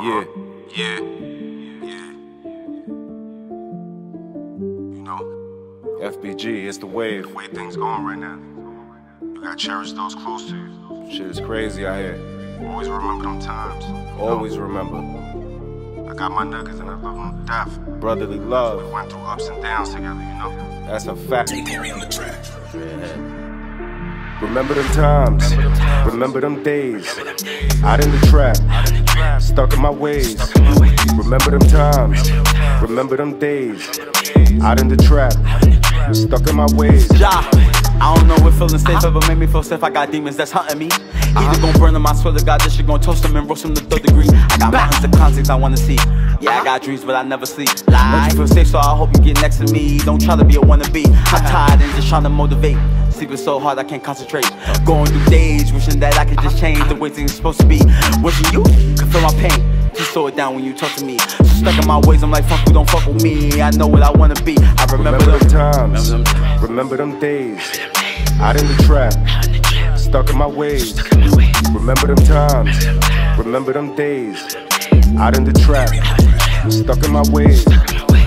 Yeah. Yeah. Yeah. You know, FBG, it's the wave. the way things going right now. You gotta cherish those close to you. Shit is crazy out here. Always remember them times. Always remember. I got my niggas and I love them to death. Brotherly love. We went through ups and downs together, you know. that's a fact. Take Terry on the trap. Remember them times, remember them days. Out in the trap, stuck in my ways. Remember them times, remember them days. Out in the trap, stuck in my ways. I don't know what feeling safe ever made me feel safe. I got demons that's hunting me. Either gon' burn them, I swear to God, this shit gon' toast them and roast them to third degree. I got mountains of context I wanna see. Yeah, I got dreams, but I never sleep. Don't you feel safe, so I hope you get next to me. Don't try to be a wannabe. I'm tired and just trying to motivate. Sleeping so hard I can't concentrate. Going through days, wishing that I could just change the way things supposed to be. Wishing you slow it down when you talk to me. Stuck in my ways, I'm like, fuck you, don't fuck with me. I know what I wanna be. I remember, Remember them them times, remember them days. Out in the trap, stuck in my ways. Remember them times, remember them days. Out in the trap, stuck in my ways.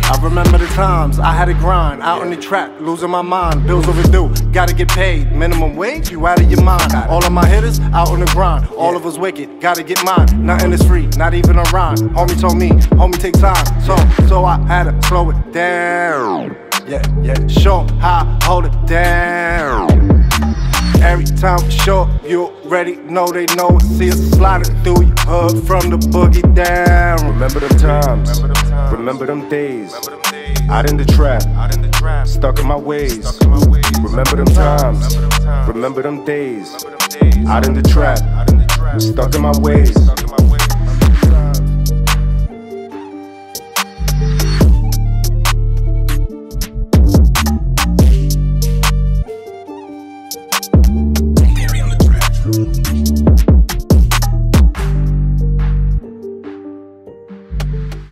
I remember the times I had to grind out in the trap, losing my mind. Bills overdue, gotta get paid. Minimum wage, you out of your mind. All of my hitters out on the grind. All of us wicked, gotta get mine. Nothing is free, not even a rhyme. Homie told me, homie take time. So, so I had to slow it down. Yeah, yeah, show how hold it down. Time sure, you already know they know. See us sliding through your hood from the boogie down. Remember them times, remember them days. Out in the trap, stuck in my ways. in my ways. Remember them times, remember them days. Out in the trap, stuck in my ways.